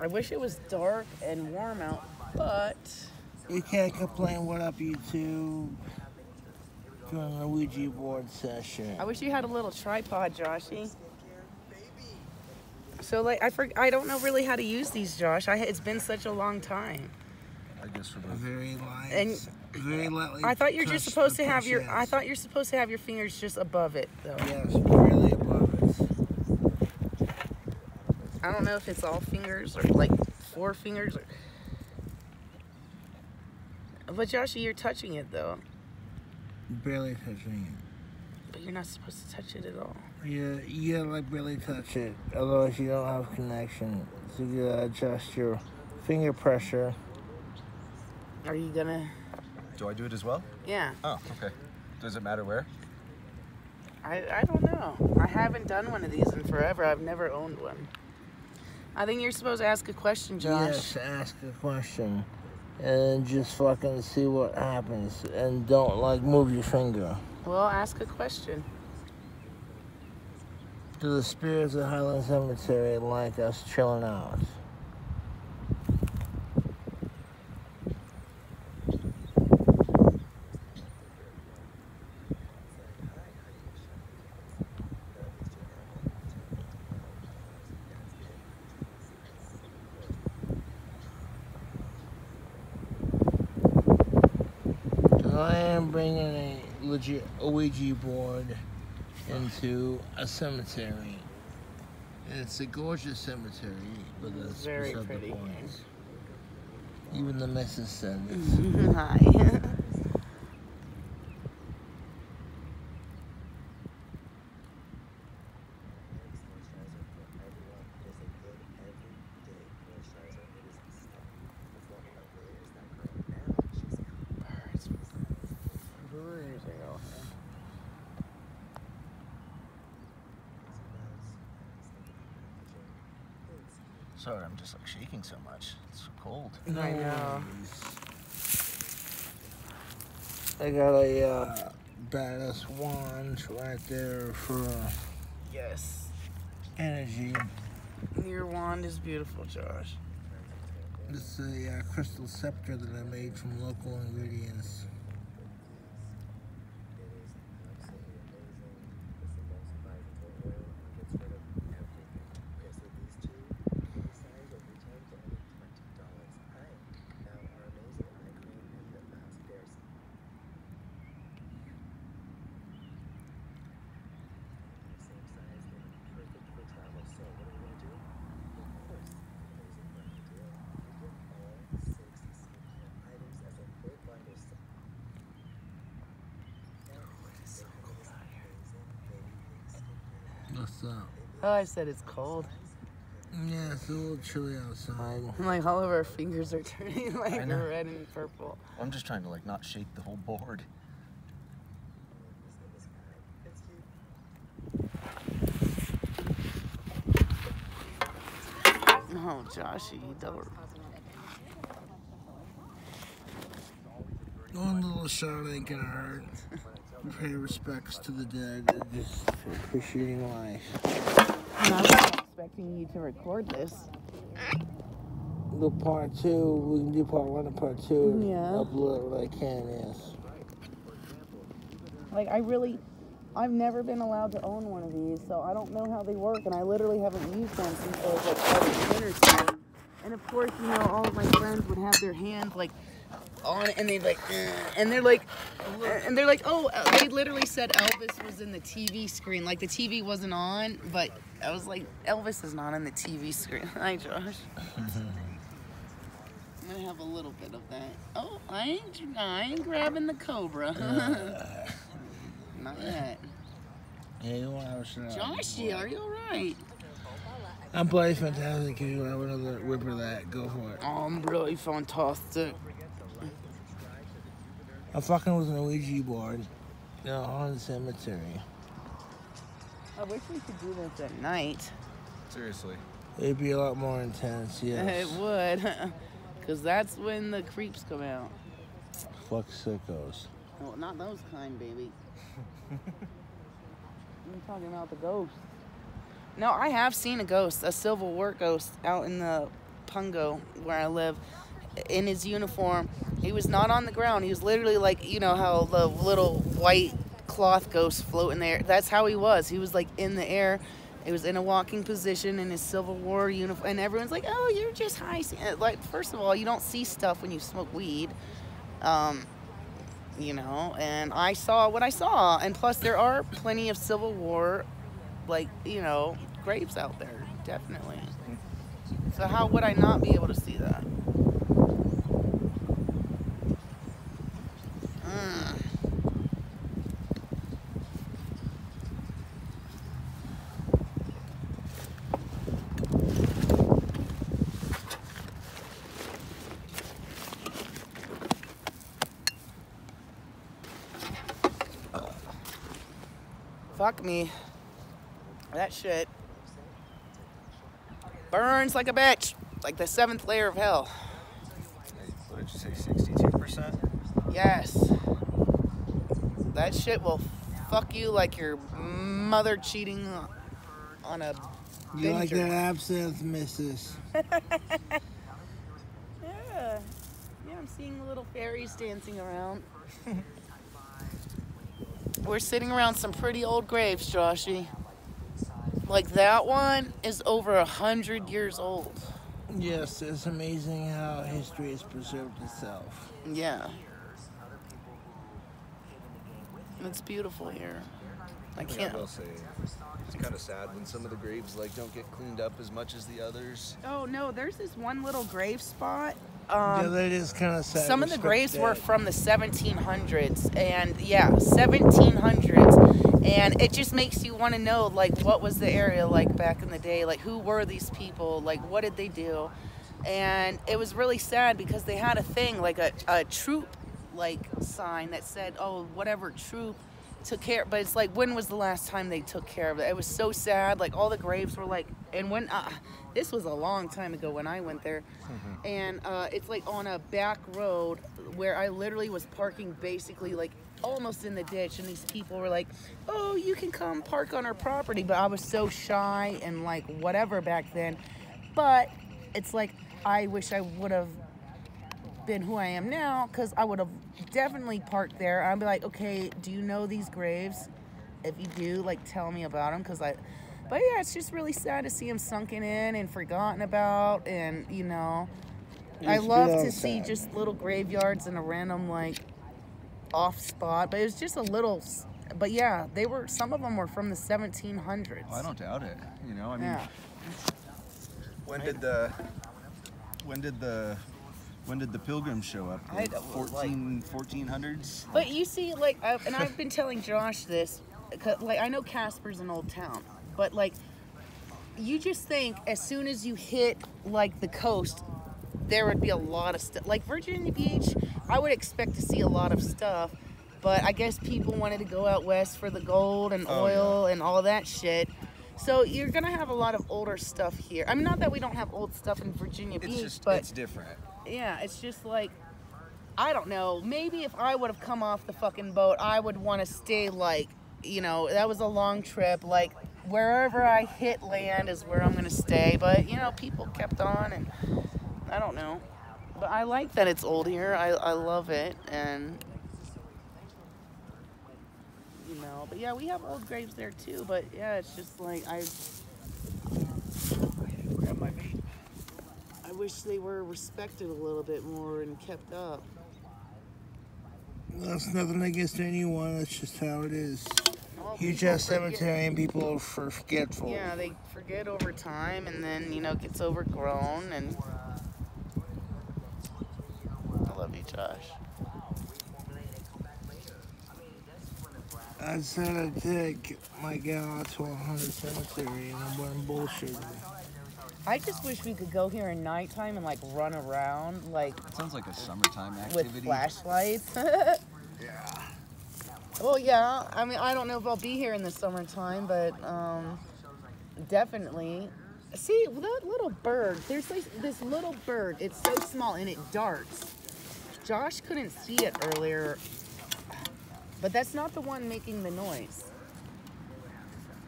I wish it was dark and warm out, but You can't complain. What up, YouTube? Doing a Ouija board session. I wish you had a little tripod, Joshy. So like I for, I don't know really how to use these, Josh. I it's been such a long time. I guess for both. Very light. And very lightly. I thought you're just supposed to have your I thought you're supposed to have your fingers just above it though. Yes, barely above it. I don't know if it's all fingers or like four fingers or But Joshy, you're touching it though. Barely touching it. But you're not supposed to touch it at all. it. Yeah, you gotta like barely touch it. Otherwise, you don't have connection. So you gotta adjust your finger pressure. Are you gonna Do I do it as well? Yeah. Oh, okay. Does it matter where? I, I don't know. I haven't done one of these in forever. I've never owned one. I think you're supposed to ask a question, Josh. Yes, ask a question. And just fucking see what happens. And don't like move your finger. Well, ask a question. Do the spirits of Highland Cemetery like us chilling out? A legit Ouija board into a cemetery. And it's a gorgeous cemetery, but it's Very pretty. point. Even the missus said this. Hi. Birds. Birds are all here. Sorry, I'm just like shaking so much. It's so cold. I know. I got a uh, badass wand right there for Yes. energy. Your wand is beautiful, Josh. It's a uh, crystal scepter that I made from local ingredients. What's up? Oh, I said it's cold. Yeah, it's a little chilly outside. Like all of our fingers are turning like I know. red and purple. I'm just trying to like not shake the whole board. Oh, Joshy, don't. One little shot ain't gonna hurt. Pay respects to the dead and just appreciating life. I'm not expecting you to record this. The part two, we can do part one and part two. Yeah. Upload what I can, yes. Like, I really, I've never been allowed to own one of these, so I don't know how they work, and I literally haven't used one since I was like probably 10 or so. And of course, you know, all of my friends would have their hands like on it, and they'd like, "Uh," and they're like, and they're like, oh, uh, they literally said Elvis was in the TV screen. Like the TV wasn't on, but I was like, Elvis is not on the TV screen. Hi, Josh. I'm gonna have a little bit of that. Oh, I ain't, I ain't grabbing the cobra. Not yet. Yeah, you want to have a shot. Joshy, are you alright? I'm bloody fantastic. If you have another whip of that, go for it. I'm really fantastic. I fucking was an Ouija board in a haunted cemetery. I wish we could do this at night. Seriously. It'd be a lot more intense, yeah It yes. would. Because that's when the creeps come out. Fuck sickos. Well, not those kind, baby. I'm talking about the ghosts. No, I have seen a ghost, a Civil War ghost, out in the Pungo, where I live, in his uniform. He was not on the ground. He was literally like, you know, how the little white cloth ghosts float in the air. That's how he was. He was like in the air. It was in a walking position in his Civil War uniform, and everyone's like, "Oh, you're just high." Like, first of all, you don't see stuff when you smoke weed. Um, you know, and I saw what I saw. And plus, there are plenty of Civil War, like, you know, graves out there, definitely. So, how would I not be able to see that? Mm. Fuck me. That shit burns like a bitch. Like the seventh layer of hell. What did you say, 62%? Yes. That shit will fuck you like your mother cheating on a You like that absinthe, missus? Yeah. Yeah, I'm seeing little fairies dancing around. We're sitting around some pretty old graves, Joshy. Like that one is over a hundred years old. Yes, it's amazing how history has preserved itself. Yeah. It's beautiful here. I Yeah, I can't. will say it's kind of sad when some of the graves like don't get cleaned up as much as the others. Oh no, there's this one little grave spot. Yeah, Um, that is kind of sad. some of the graves were from the 1700s, and yeah, 1700s, and it just makes you want to know like what was the area like back in the day? Like who were these people? Like what did they do? And it was really sad because they had a thing like a, a troop like sign that said, oh whatever troop took care but it's like when was the last time they took care of it? It was so sad like all the graves were like and when uh, this was a long time ago when i went there. And uh, it's like on a back road where i literally was parking basically like almost in the ditch and these people were like oh you can come park on our property. But i was so shy and like whatever back then. But it's like i wish i would have been who I am now because I would have definitely parked there. I'd be like, okay, do you know these graves? If you do, like, tell me about them because I. But yeah, it's just really sad to see them sunken in and forgotten about, and you know, I love real to see sad. just little graveyards in a random like off spot. But it was just a little. But yeah, they were. Some of them were from the 1700s. I don't doubt it. You know, I mean, Yeah. when did the when did the when did the pilgrims show up? I The don't- 14 1400s. But you see, like, I, and I've been telling Josh this, like, I know Casper's an old town, but like, you just think as soon as you hit like the coast, there would be a lot of stuff. Like Virginia Beach, I would expect to see a lot of stuff, but I guess people wanted to go out west for the gold and Oh, oil and all that shit. So you're gonna have a lot of older stuff here. I mean, not that we don't have old stuff in Virginia It's Beach, just but it's different. yeah, it's just like I don't know. Maybe if I would have come off the fucking boat, I would want to stay like, you know, that was a long trip. Like wherever I hit land is where I'm gonna stay. But you know, people kept on, and I don't know. But I like that it's old here. I I love it, and you. But yeah, we have old graves there too. But yeah, it's just like I. Grab my meat. I wish they were respected a little bit more and kept up. That's nothing against anyone. That's just how it is. Well, Huge people ass forget- cemetery and people are forgetful. Yeah, they forget over time, and then you know it gets overgrown. And I love you, Josh. I said I'd take my gal out to 100 cemetery and I wasn't bullshitting. I just wish we could go here in nighttime and like run around like Sounds like a summertime activity. with activity. flashlights. Yeah. well, yeah. I mean, I don't know if I'll be here in the summertime, but um, definitely. See that little bird. There's like this little bird. It's so small and it darts. Josh couldn't see it earlier, but that's not the one making the noise.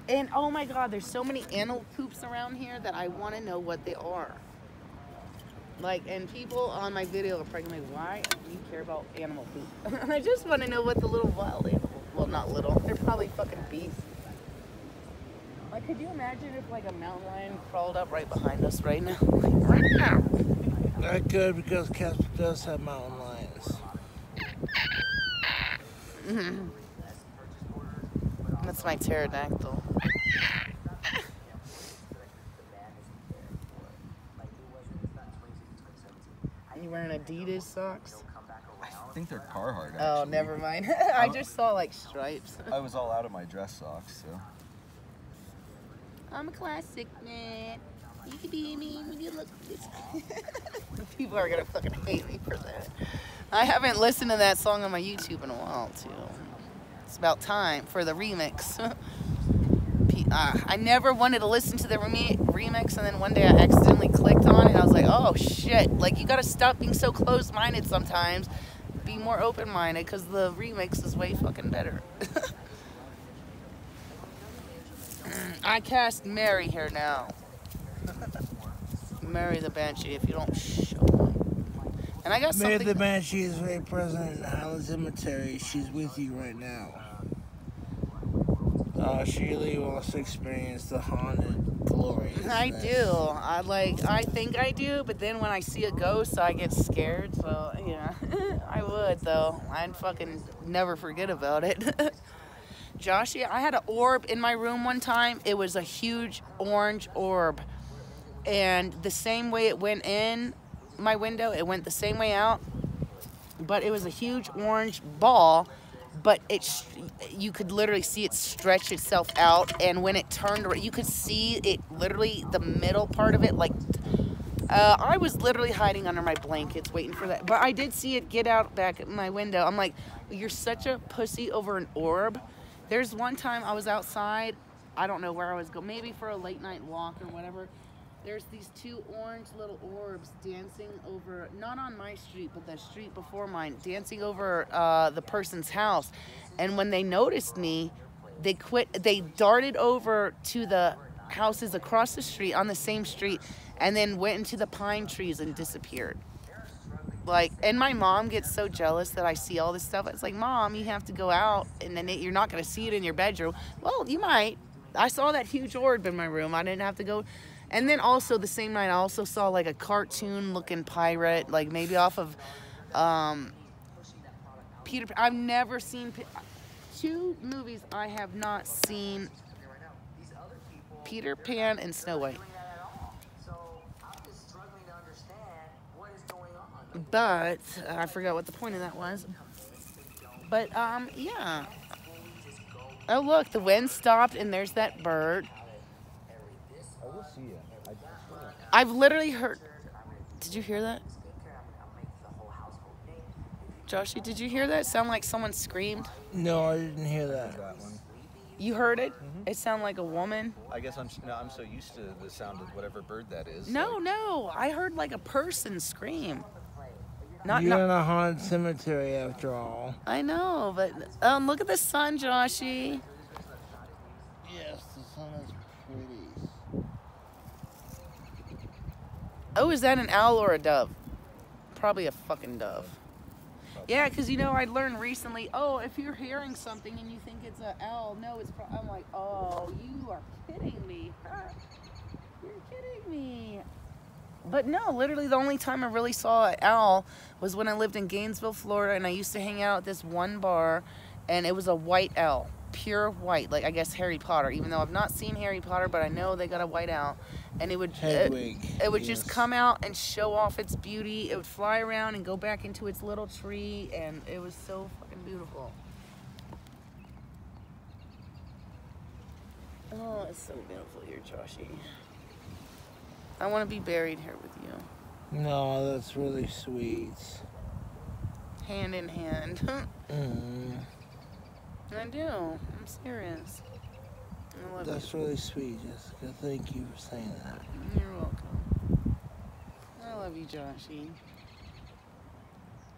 And oh my God, there's so many animal poops around here that I want to know what they are. Like, and people on my video are probably like, why do you care about animal poop? I just want to know what the little wild animal, well, not little, they're probably fucking beasts. Like, could you imagine if like a mountain lion crawled up right behind us right now? Not good because Casper does have mountain lions. Mm-hmm. That's my pterodactyl. You wearing Adidas socks? I think they're Carhartt. Oh, actually. Oh, never mind. I just saw like stripes. I was all out of my dress socks, so. I'm a classic man. You can be me when you look. People are gonna fucking hate me for that. I haven't listened to that song on my YouTube in a while too. It's about time for the remix. Uh, I never wanted to listen to the remi- remix, and then one day I accidentally clicked on it. and I was like, "Oh shit! Like you gotta stop being so closed-minded sometimes. Be more open-minded, because the remix is way fucking better." I cast Mary here now. Mary the Banshee, if you don't show up. And I got Mary something. the Banshee is very present in Highland Cemetery. She's with you right now. Uh, she really wants to experience the haunted glory. I do. I like. I think I do, but then when I see a ghost, I get scared. So yeah, I would though. I'd fucking never forget about it. Joshy, I had an orb in my room one time. It was a huge orange orb, and the same way it went in my window, it went the same way out. But it was a huge orange ball, but it you could literally see it stretch itself out, and when it turned, you could see it literally the middle part of it like. Uh, I was literally hiding under my blankets waiting for that, but I did see it get out back at my window. I'm like, "You're such a pussy over an orb." There's one time I was outside. I don't know where I was going, maybe for a late night walk or whatever. There's these two orange little orbs dancing over, not on my street, but the street before mine, dancing over uh, the person's house. And when they noticed me, they quit. They darted over to the houses across the street on the same street, and then went into the pine trees and disappeared like and my mom gets so jealous that i see all this stuff it's like mom you have to go out and then it, you're not going to see it in your bedroom well you might i saw that huge orb in my room i didn't have to go and then also the same night i also saw like a cartoon looking pirate like maybe off of um peter i've never seen two movies i have not seen peter pan and snow white but I forgot what the point of that was. But um, yeah. Oh look, the wind stopped, and there's that bird. I will see you. I just I've literally heard. Did you hear that? Joshy, did you hear that? Sound like someone screamed. No, I didn't hear that. that. You heard it? It sounded like a woman. I guess I'm no, I'm so used to the sound of whatever bird that is. No, like- no, I heard like a person scream. Not, You're not. in a haunted cemetery after all. I know, but um, look at the sun, Joshy. Yes, the sun is pretty. Oh, is that an owl or a dove? Probably a fucking dove. Yeah, because you know, I learned recently. Oh, if you're hearing something and you think it's an owl, no, it's. I'm like, oh, you are kidding me. You're kidding me. But no, literally, the only time I really saw an owl was when I lived in Gainesville, Florida, and I used to hang out at this one bar, and it was a white owl, pure white, like I guess Harry Potter. Even though I've not seen Harry Potter, but I know they got a white owl, and it would it, Hedwig. it would just come out and show off its beauty. It would fly around and go back into its little tree, and it was so fucking beautiful. Oh, it's so beautiful here, Joshy. I want to be buried here with you, No, that's really sweet. hand in hand. Mm, I do. I'm serious. I love that's really sweet, Jessica. Thank you for saying that. you. You're welcome. I love you, Joshy.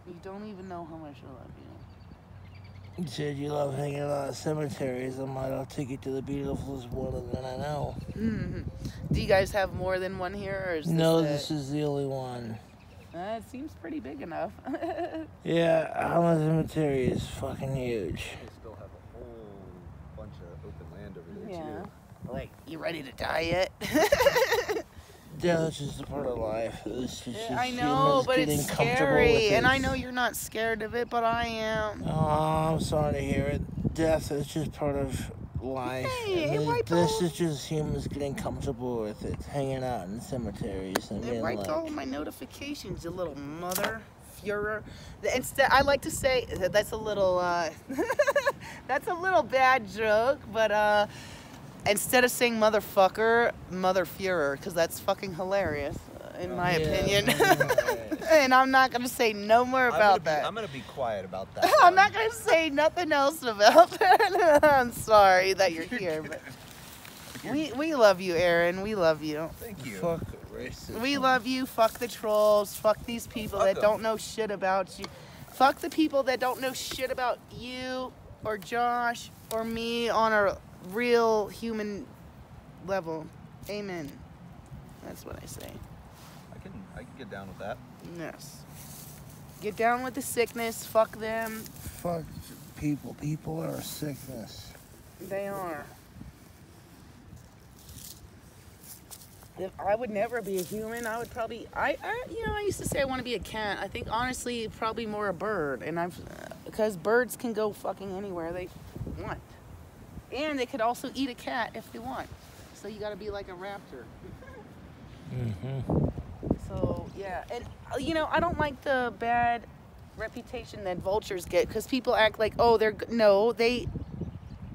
You don't even know how much I love you. You said you love hanging out at cemeteries. I might I'll take you to the beautifulest one that I know. hmm Do you guys have more than one here, or is this No, it? this is the only one. Uh, it seems pretty big enough. Yeah, Alma Cemetery is fucking huge. They still have a whole bunch of open land over there yeah. too. Like, you ready to die yet? Yeah, that's just a part of life. It's just, I know, but it's scary, and. I know you're not scared of it, but I am. Oh, I'm sorry to hear it. Death is just part of life. Hey, it th- this is just humans getting comfortable with it, hanging out in cemeteries and It being wiped like, all my notifications, you little mother Führer. Instead, I like to say that's a little, uh, that's a little bad joke, but uh, instead of saying motherfucker, mother Führer, because that's fucking hilarious, uh, in my Yeah, opinion. right. and I'm not gonna say no more I'm gonna, about be, that. I'm gonna be quiet about that. I'm not gonna say nothing else about that. I'm sorry that you're here, but we we love you, Aaron. We love you. Thank you. fuck racism. We love you. Fuck the trolls. Fuck these people Fuck that 'em. don't know shit about you. Fuck the people that don't know shit about you or Josh or me on a real human level. Amen. That's what I say. I can I can get down with that. Yes. Get down with the sickness. Fuck them. Fuck people. People are a sickness. They are. If I would never be a human. I would probably. I, I. You know. I used to say I want to be a cat. I think honestly, probably more a bird. And I've, because birds can go fucking anywhere they want, and they could also eat a cat if they want. So you got to be like a raptor. Mm-hmm. So yeah, and uh, you know I don't like the bad reputation that vultures get because people act like oh they're no they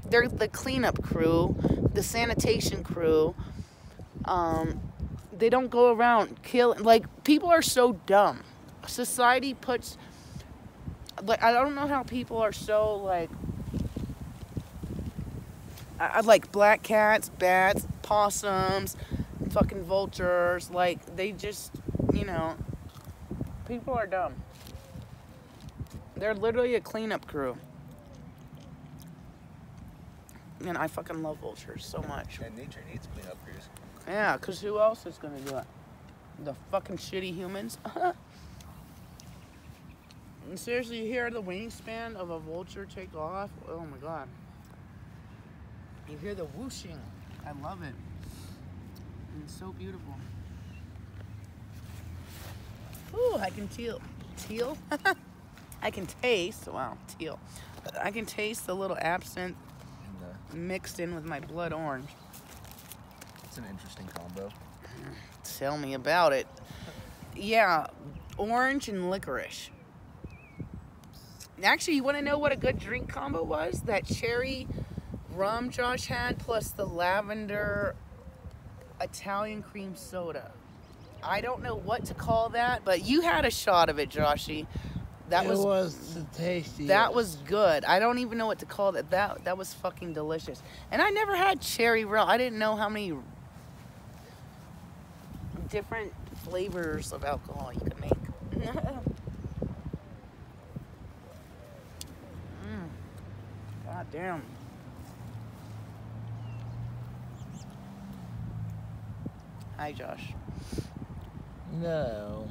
they're the cleanup crew, the sanitation crew. Um, they don't go around killing like people are so dumb. Society puts like I don't know how people are so like I, I like black cats, bats, possums, fucking vultures. Like they just, you know, people are dumb. They're literally a cleanup crew. And I fucking love vultures so much. And nature needs cleanup crews. Yeah, because who else is going to do it? The fucking shitty humans? And Seriously, you hear the wingspan of a vulture take off? Oh my god. You hear the whooshing. I love it. And it's so beautiful. Ooh, I can teal. Teal? I can taste. Wow, teal. I can taste the little absinthe mixed in with my blood orange. it's an interesting combo. Tell me about it. Yeah, orange and licorice. Actually, you want to know what a good drink combo was? That cherry rum Josh had plus the lavender Italian cream soda. I don't know what to call that, but you had a shot of it, Joshy. That it was, was, tasty. that was good. I don't even know what to call that. That that was fucking delicious. And I never had cherry rum. I didn't know how many different flavors of alcohol you could make. mm. God damn. Hi, Josh. No.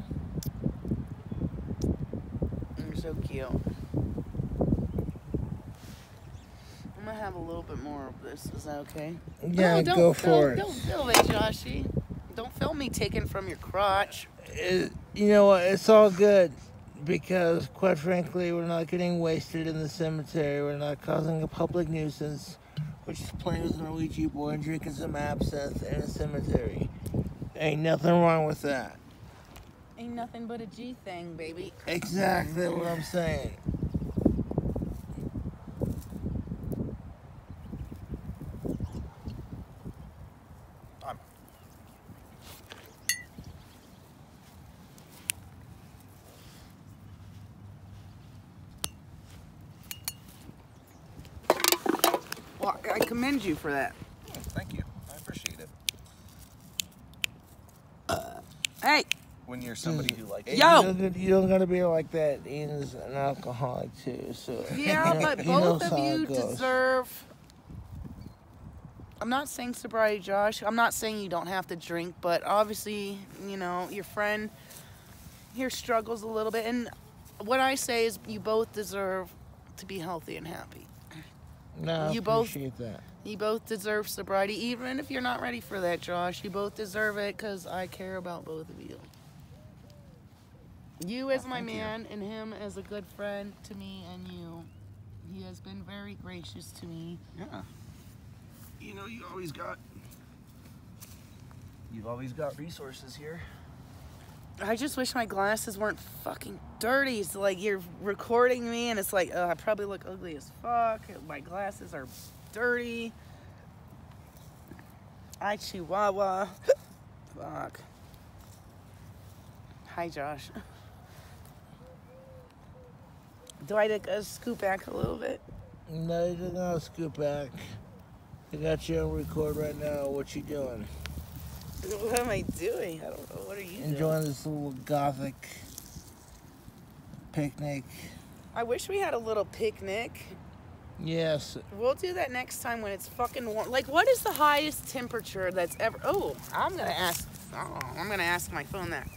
You're so cute. I'm gonna have a little bit more of this. Is that okay? Yeah, Oh, don't, go for don't, it. Don't film it, Joshy. Don't film me taken from your crotch. It- you know what? It's all good because, quite frankly, we're not getting wasted in the cemetery. We're not causing a public nuisance. We're just playing with an Ouija board and drinking some absinthe in a cemetery. Ain't nothing wrong with that. Ain't nothing but a G thing, baby. Exactly what I'm saying. I'm Well, I commend you for that. Thank you. I appreciate it. Hey, when you're somebody who likes. You Yo! don't, gotta- you don't gotta be like that. Ian's an alcoholic too, so Yeah, you know- but he both of you deserve. I'm not saying sobriety, Josh. I'm not saying you don't have to drink, but obviously, you know, your friend here struggles a little bit. And what I say is, you both deserve to be healthy and happy. No, I you both- that. You both deserve sobriety, even if you're not ready for that, Josh. You both deserve it because I care about both of you. You as my thank you. man, and him as a good friend to me and you. He has been very gracious to me. Yeah. You know, you always got. You've always got resources here. I just wish my glasses weren't fucking dirty. So like you're recording me, and it's like, oh, I probably look ugly as fuck. My glasses are dirty. I chihuahua. fuck. Hi, Josh. Do I take a scoop back a little bit? No, you don't scoot back. I got you on record right now. What you doing? What am I doing? I don't know. What are you doing? Enjoying this little gothic picnic. I wish we had a little picnic. Yes, We'll do that next time when it's fucking warm. Like, what is the highest temperature that's ever? Oh, I'm gonna ask. Oh, I'm gonna ask my phone that.